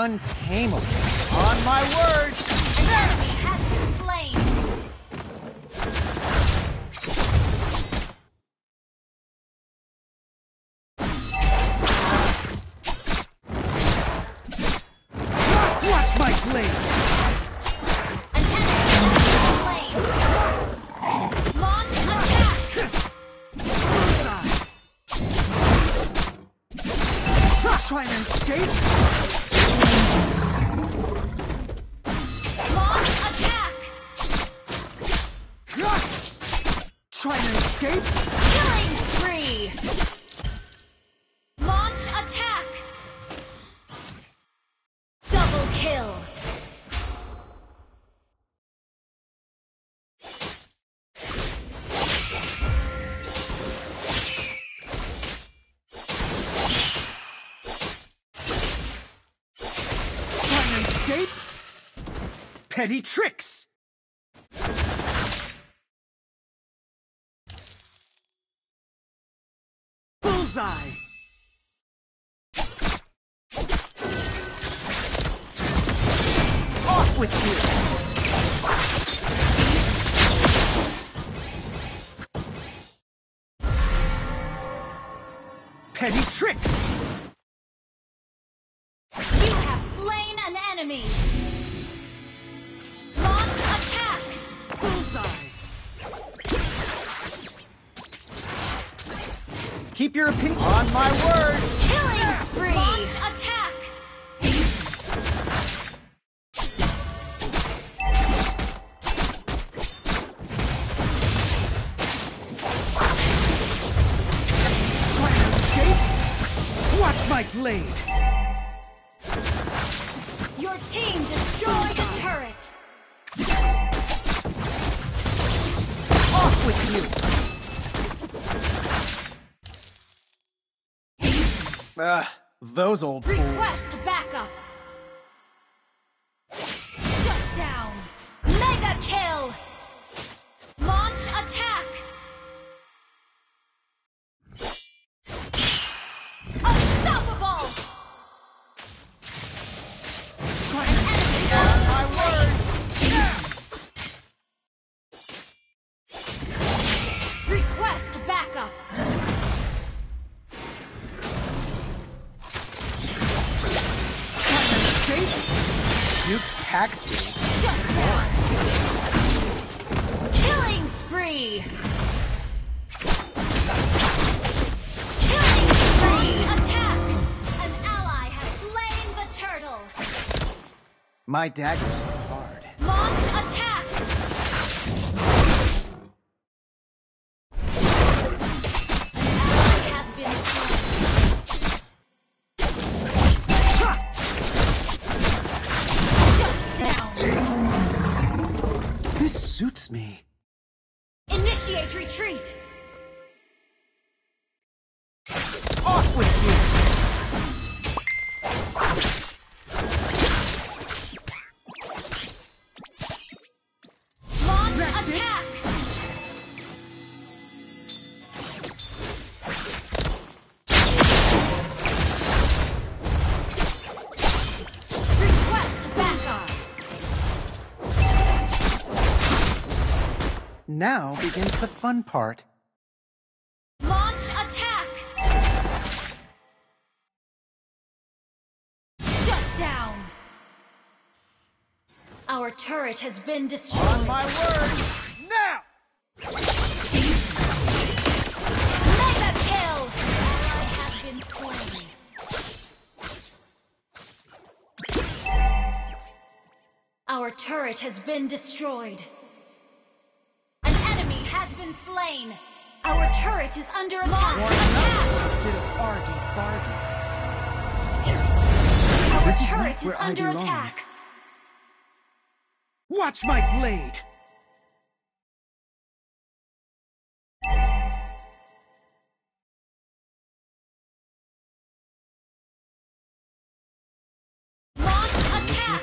Untamable. On my word! An enemy has been slain. Watch my blade! An enemy has been slain. Launch attack. Trying to escape? Petty tricks! Bullseye! Off with you! Petty tricks! You have slain an enemy. Keep your opinion on my words! Killing spree. Launch attack. Trying to escape? Watch my blade! Your team destroyed a turret. Off with you! Ugh, those old fools. Request backup. Duke Paxton. Shut down. Killing spree. Killing spree. Attack. An ally has slain the turtle. My dagger's are hard. Launch attack. Retreat. Now begins the fun part. Launch attack. Shut down. Our turret has been destroyed. On my word! Now! Mega kill. Ally has been slain. Our turret has been destroyed. An enemy has been slain. Our turret is under attack. Attack! Bit of argy bargy. Our This is turret is where I under attack. Watch my blade! Launch attack.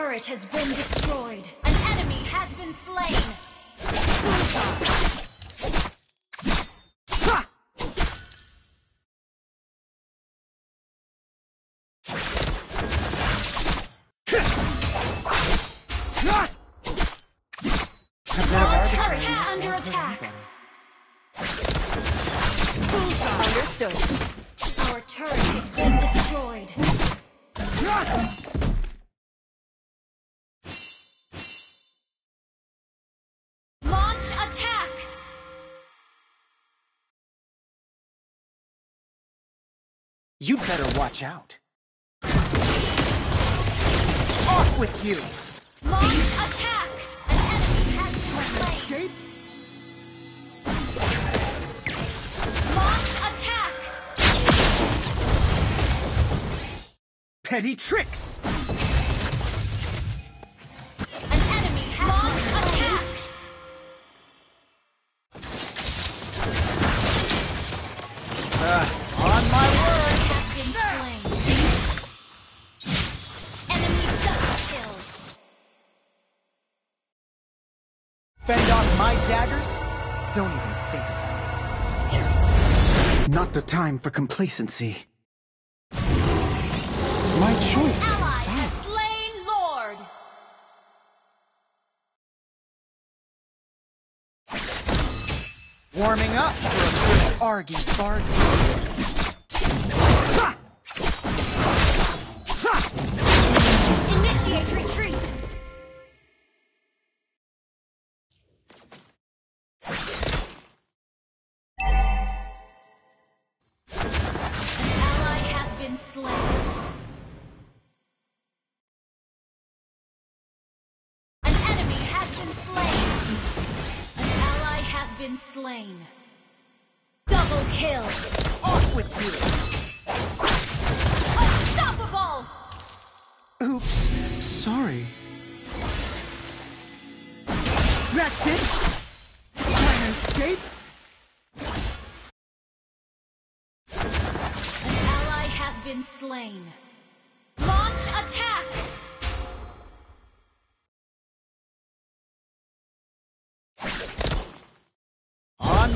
Turret has been destroyed. An enemy has been slain. Ha! You'd better watch out. Off with you! Launch attack! An enemy has been. Escape? Launch attack! Petty tricks! Daggers? Don't even think about it. Not the time for complacency. My choice is Ally valid. Lord. Warming up for a good argy bargy. Ha! Ha! Initiate retreat. Been slain. Double kill. Off with you! Unstoppable. Oops, sorry. That's it? Trying to escape? An ally has been slain. Launch attack!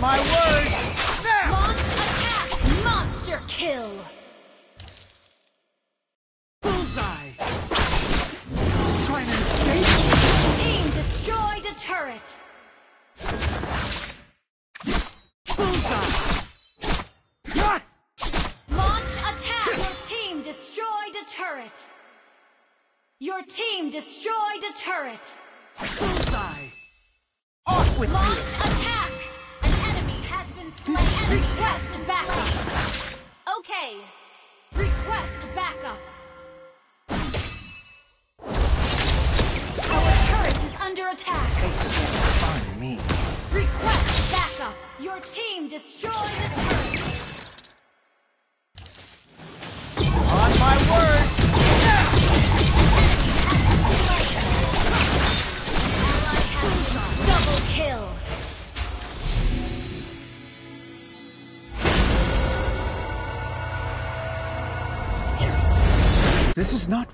My word! Now! Launch attack! Monster kill! Bullseye! Trying to escape? Team destroyed a turret! Bullseye! Launch attack! Your team destroyed a turret! Your team destroyed a turret! Bullseye! Off with Launch you! Request backup! Okay. Request backup! Our turret is under attack! Find me. Request backup! Your team destroyed a turret!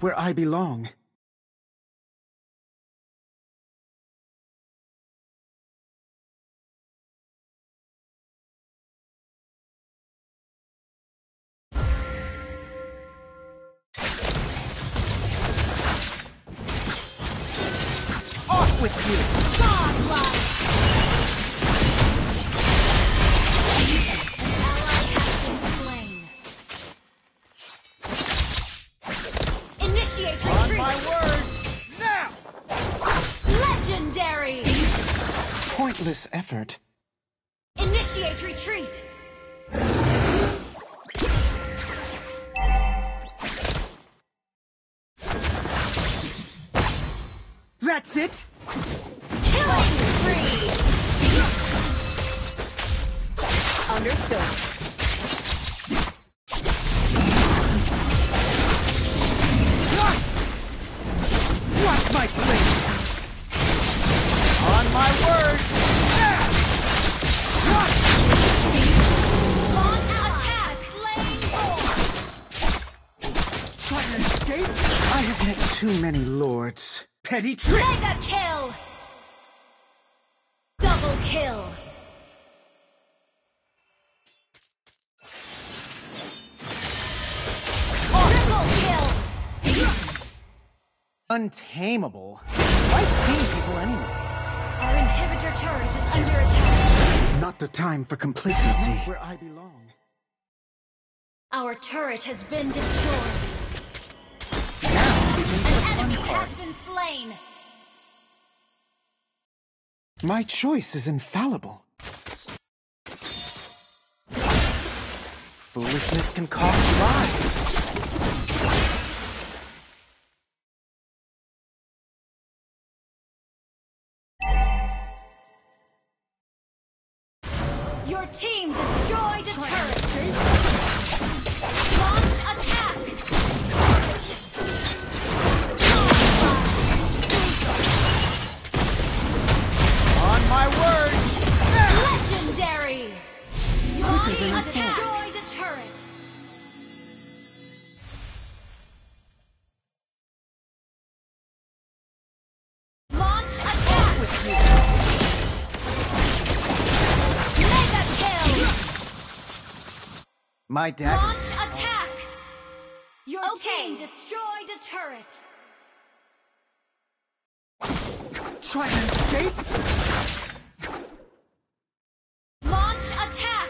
Where I belong. With you! Pointless effort. Initiate retreat! That's it? Killing spree! Understood. Petty tricks! Mega kill! kill. Triple kill. Untamable. Why tame people anyway? Our inhibitor turret is under attack. Not the time for complacency. Where I belong. Our turret has been destroyed. Enemy has been slain. My choice is infallible. Foolishness can cost lives. Your team destroyed a turret. My daggers. Launch attack! Your team destroyed a turret! Try to escape? Launch attack!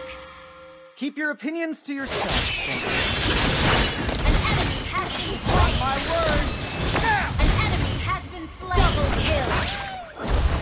Keep your opinions to yourself. An enemy has been slain! My word! An enemy has been slain! Double kill!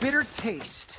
Bitter taste.